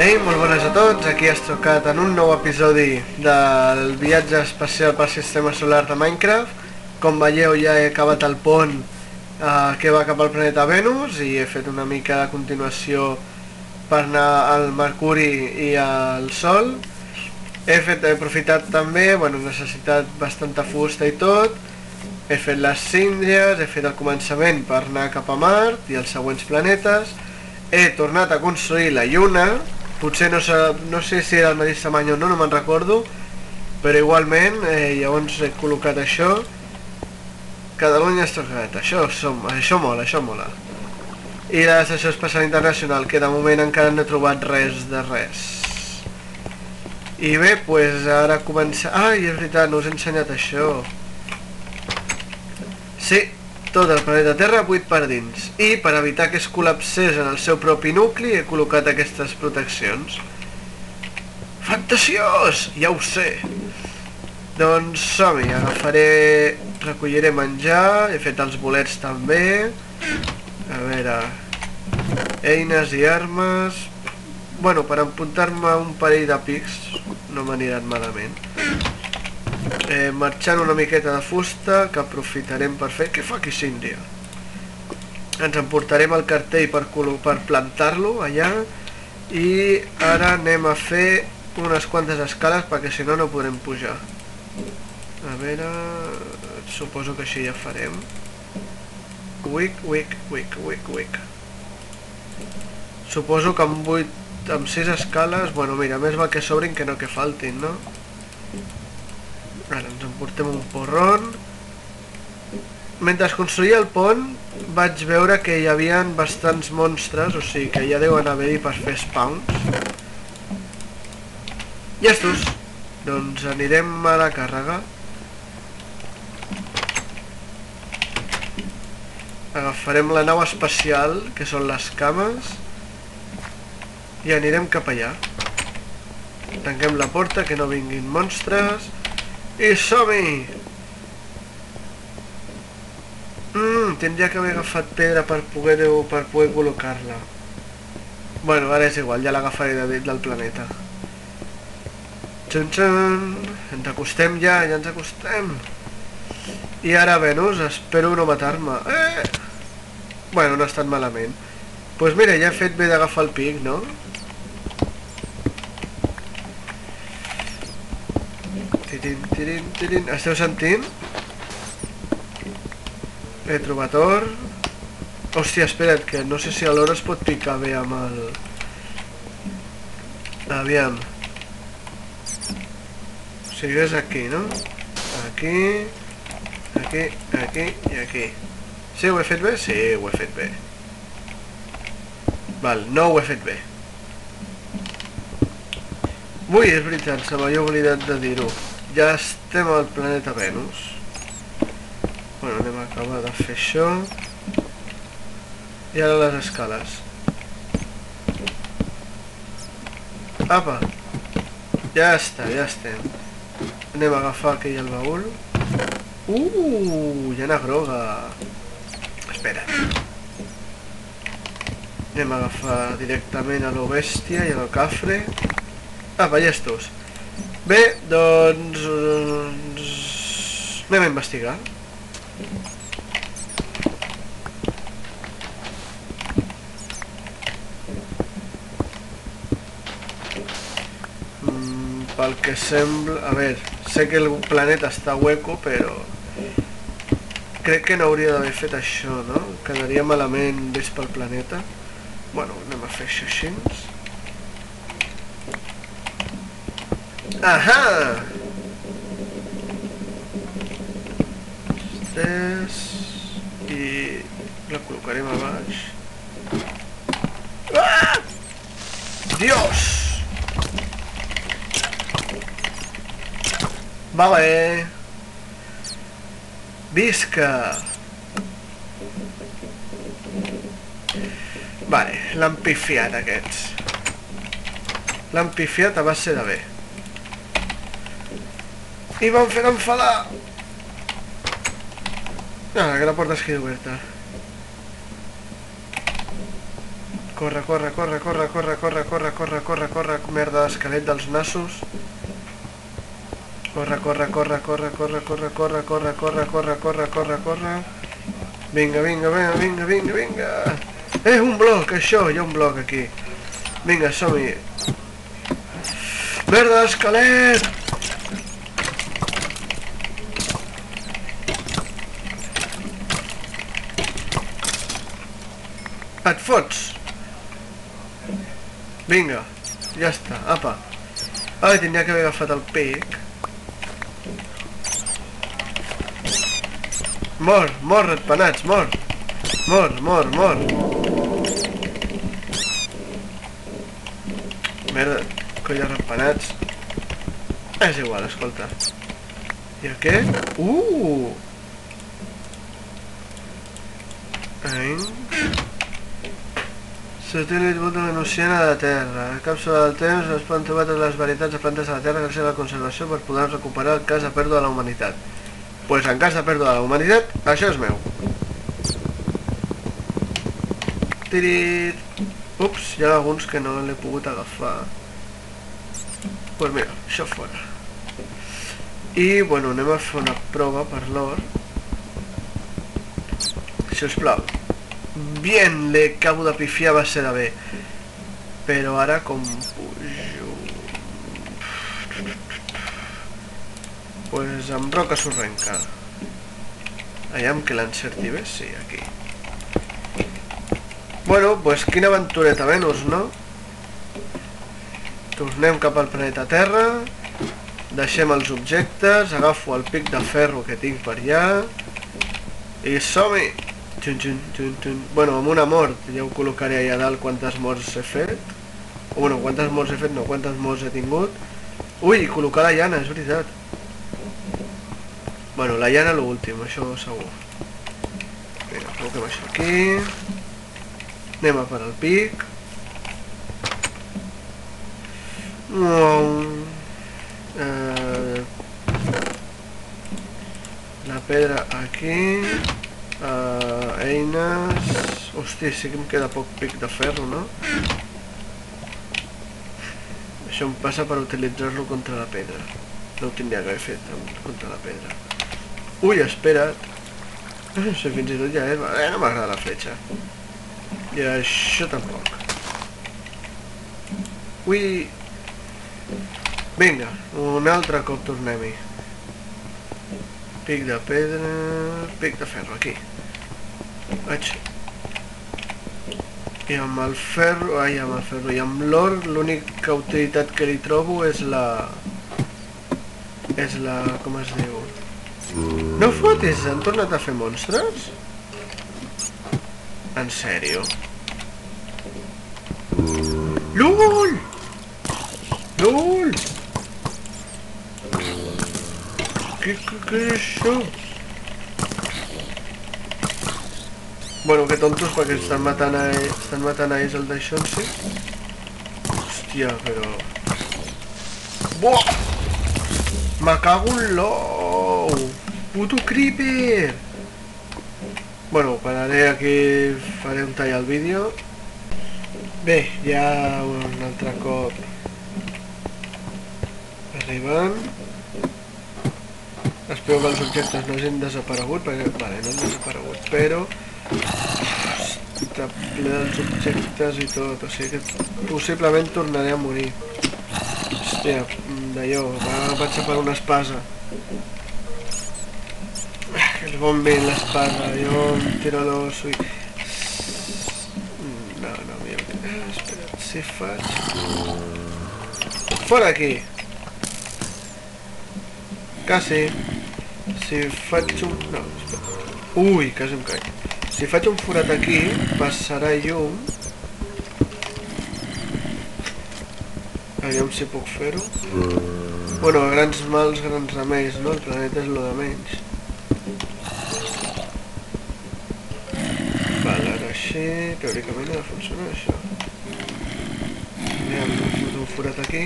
Ei, molt bones a tots, aquí has trucat en un nou episodi del viatge espacial pel sistema solar de Minecraft. Com veieu ja he acabat el pont eh, que va cap al planeta Venus i he fet una mica de continuació per anar al Mercuri i al Sol. He, fet, he aprofitat també, bueno, he necessitat bastanta fusta i tot. He fet les síndries, he fet el començament per anar cap a Mart i els següents planetes. He tornat a construir la Lluna, potser no, sé, no sé si era el mateix tamany o no, no me'n recordo, però igualment, eh, llavors he col·locat això. Catalunya és tocat, això, som, això mola, això mola. I la sessió espacial internacional, que de moment encara no he trobat res de res. I bé, pues ara comença... Ai, és veritat, no us he ensenyat això. Sí, tot el planeta Terra buit per dins i per evitar que es col·lapsés en el seu propi nucli he col·locat aquestes proteccions. Fantasiós! Ja ho sé! Doncs som-hi, agafaré... recolliré menjar, he fet els bolets també. A veure... Eines i armes... Bueno, per empuntar-me un parell de pics no m'aniran malament eh, marxant una miqueta de fusta que aprofitarem per fer... Què fa aquí Síndia? Ens emportarem el cartell per, per plantar-lo allà i ara anem a fer unes quantes escales perquè si no no podrem pujar. A veure... Suposo que així ja farem. Wick, wick, wick, wick, wick. Suposo que amb 8, amb 6 escales, bueno mira, més va que sobrin que no que faltin, no? Ara ens emportem un porron. Mentre construïa el pont vaig veure que hi havia bastants monstres, o sigui que ja deuen haver-hi per fer spawns. Llestos! Doncs anirem a la càrrega. Agafarem la nau espacial, que són les cames, i anirem cap allà. Tanquem la porta, que no vinguin monstres i som-hi! Mmm, tindria que haver agafat pedra per poder, per poder col·locar-la. Bueno, ara és igual, ja l'agafaré de dit del planeta. Txun txun! Ens acostem ja, ja ens acostem! I ara Venus, espero no matar-me. Eh! Bueno, no ha estat malament. Doncs pues mira, ja he fet bé d'agafar el pic, no? Tirin, tirin. Esteu sentint? He trobat or. Hòstia, espera't, que no sé si a l'or es pot picar bé amb el... Aviam. O sigui, és aquí, no? Aquí, aquí, aquí i aquí. Sí, ho he fet bé? Sí, ho he fet bé. Val, no ho he fet bé. Ui, és veritat, se m'havia oblidat de dir-ho. Ja estem al planeta Venus. Bueno, anem a acabar de fer això. I ara les escales. Apa! Ja està, ja estem. Anem a agafar aquell al baúl. Uh, llana groga. Espera. Anem a agafar directament a lo bèstia i a lo cafre. Apa, llestos. Bé, doncs... doncs... Anem a investigar. Mm, pel que sembla... A veure, sé que el planeta està hueco, però... Crec que no hauria d'haver fet això, no? Quedaria malament vist pel planeta. Bueno, anem a fer això així. Ahà! Tres... I... La col·locarem a baix. Ah! Dios! Vale. Visca! Vale, l'han pifiat aquests. L'han pifiat a base de bé. I van fer enfadar. Ah, que la porta es queda oberta. Corre, corre, corre, corre, corre, corre, corre, corre, corre, corre, merda d'esquelet dels nassos. Corre, corre, corre, corre, corre, corre, corre, corre, corre, corre, corre, corre, corre. Vinga, vinga, vinga, vinga, vinga, vinga. Eh, un bloc, això, hi ha un bloc aquí. Vinga, som-hi. Merda d'esquelet! Et fots? Vinga, ja està, apa. Ai, tindria que haver agafat el pic. Mor, mor, ratpenats, mor. Mor, mor, mor. Merda, colla ratpenats. És igual, escolta. I aquest? Uh! Ai. Satèl·lit volta venusiana de terra. La càpsula del temps es poden trobar totes les varietats de plantes de la terra gràcies a la conservació per poder recuperar en cas de pèrdua de la humanitat. Pues en cas de pèrdua de la humanitat, això és meu. Tirit. Ups, hi ha alguns que no l'he pogut agafar. Pues mira, això fora. I, bueno, anem a fer una prova per l'or. Sisplau. Bien, le acabo de pifiar va ser de bé. Però ara com pujo... Pues amb roca sorrenca. Allà que l'encerti bé? Sí, aquí. Bueno, pues quina aventureta Venus, no? Tornem cap al planeta Terra, deixem els objectes, agafo el pic de ferro que tinc per allà i som-hi! Xun, xun, xun, xun. Bueno, amb una mort, ja ho col·locaré allà dalt quantes morts he fet. O bueno, quantes morts he fet, no, quantes morts he tingut. Ui, col·locar la llana, és veritat. Bueno, la llana l'últim, això segur. Vinga, col·loquem això aquí. Anem a per al pic. Eh, la pedra aquí. Uh, eines... Hòstia, sí que em queda poc pic de ferro, no? Això em passa per utilitzar-lo contra la pedra. No ho tindria que haver fet contra la pedra. Ui, espera't. No sé, fins i tot ja és... Eh, no m'agrada la fletxa. I això tampoc. Ui... Vinga, un altre cop tornem-hi. Pic de pedra... Pic de ferro, aquí. Vaig. I amb el ferro... Ai, amb el ferro. I amb l'or l'única utilitat que li trobo és la... És la... com es diu? No fotis, han tornat a fer monstres? En sèrio? LOL! LOL! Què, què, què és això? Bueno, que tontos perquè estan matant a, estan matant a ells el sí? Hòstia, però... Buah! Me cago en l'ou! Puto creeper! Bueno, pararé aquí, faré un tall al vídeo. Bé, ja un altre cop arribant. Espero que els objectes no hagin desaparegut, perquè, vale, no han desaparegut, però està ple dels objectes i tot, o sigui que possiblement tornaré a morir. Hòstia, d'allò, vaig a per una espasa. Que és bon bé l'espasa, jo em tiro l'os i... No, no, mira, espera, si faig... Fora aquí! Quasi. Si faig un... No, espera. Ui, quasi em caig. Si faig un forat aquí, passarà llum. Aviam si puc fer-ho. Bueno, grans mals, grans remeis, no? El planeta és lo de menys. Val, ara així... Teòricament ha de funcionar això. Aviam, un forat aquí.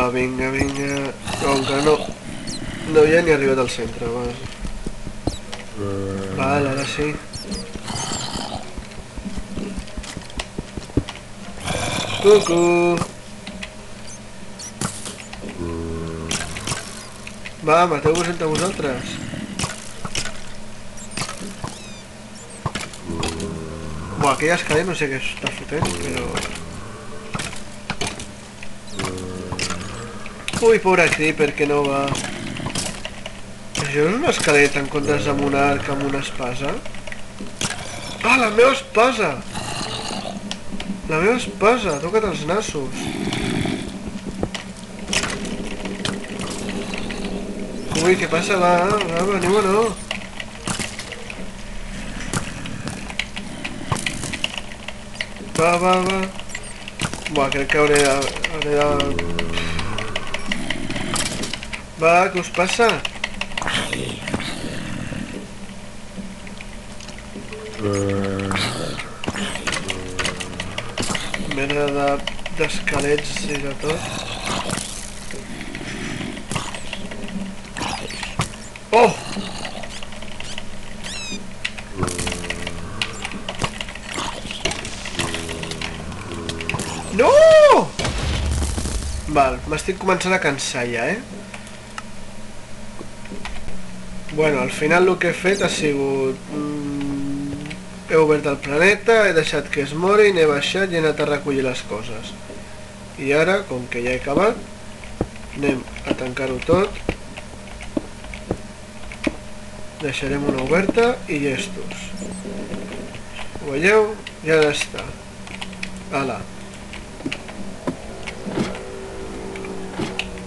Va, vinga, vinga. Que no... No hi ni arribat al centre, va. Val, ara sí. Cucu! Va, mateu-vos entre vosaltres. Buah, aquell escaler no sé què està fotent, però... Ui, pobre creeper que no va... Això és una escaleta en comptes amb un arc amb una espasa? Ah, la meva espasa! La meva espasa, toca't els nassos. Ui, què passa? Va, va, veniu o no? Va, va, va. Buah, crec que hauré de... Hauré de... Va, què us passa? Merda de- d'esquelets i de tot. Oh! No! Val, m'estic començant a cansar ja, eh? Bueno, al final el que he fet ha sigut... Mm, he obert el planeta, he deixat que es mori, n'he baixat i he anat a recollir les coses. I ara, com que ja he acabat, anem a tancar-ho tot. Deixarem una oberta i llestos. Ho veieu? Ja està. Ala.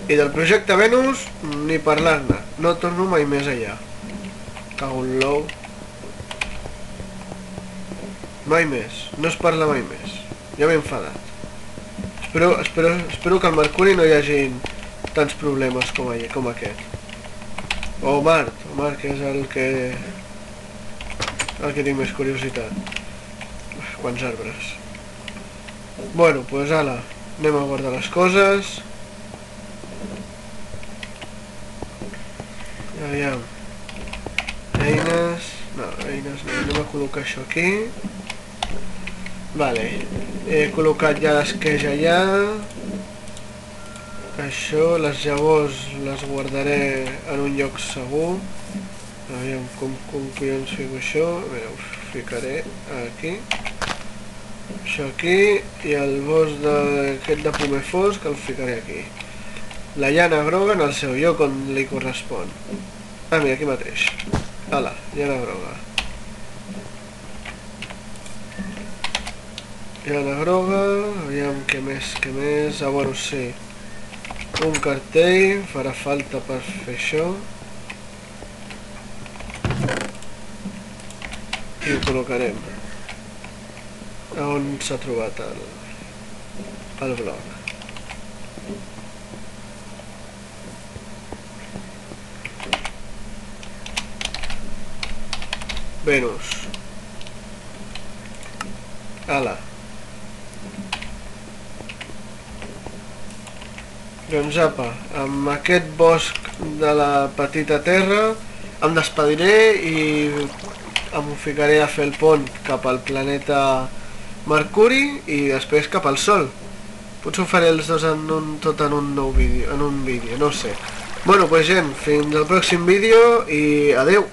I del projecte Venus, ni parlar-ne. No torno mai més allà. Cago en l'ou. Mai més. No es parla mai més. Ja m'he enfadat. Espero, espero, espero que al Mercuri no hi hagi tants problemes com, allà, com aquest. O Mart, o Mart, que és el que... el que tinc més curiositat. Quants arbres. Bueno, doncs pues ala, anem a guardar les coses. Aviam. Eines... No, eines no. Anem a col·locar això aquí. Vale. He col·locat ja l'esqueix allà. Això, les llavors les guardaré en un lloc segur. Aviam com, com collons fico això. A veure, ho ficaré aquí. Això aquí. I el bosc d'aquest de pomer fosc el ficaré aquí. La llana groga en el seu lloc on li correspon. Ah, mira, aquí mateix. Hala, llana groga. Llana groga, aviam què més, què més... Ah, bueno, sí. Un cartell, farà falta per fer això. I ho col·locarem. A on s'ha trobat el, el bloc. Venus. Ala. Doncs apa, amb aquest bosc de la petita terra em despediré i em ficaré a fer el pont cap al planeta Mercuri i després cap al Sol. Potser ho faré els dos en un, tot en un nou vídeo, en un vídeo, no sé. Bueno, pues gent, fins al pròxim vídeo i adeu!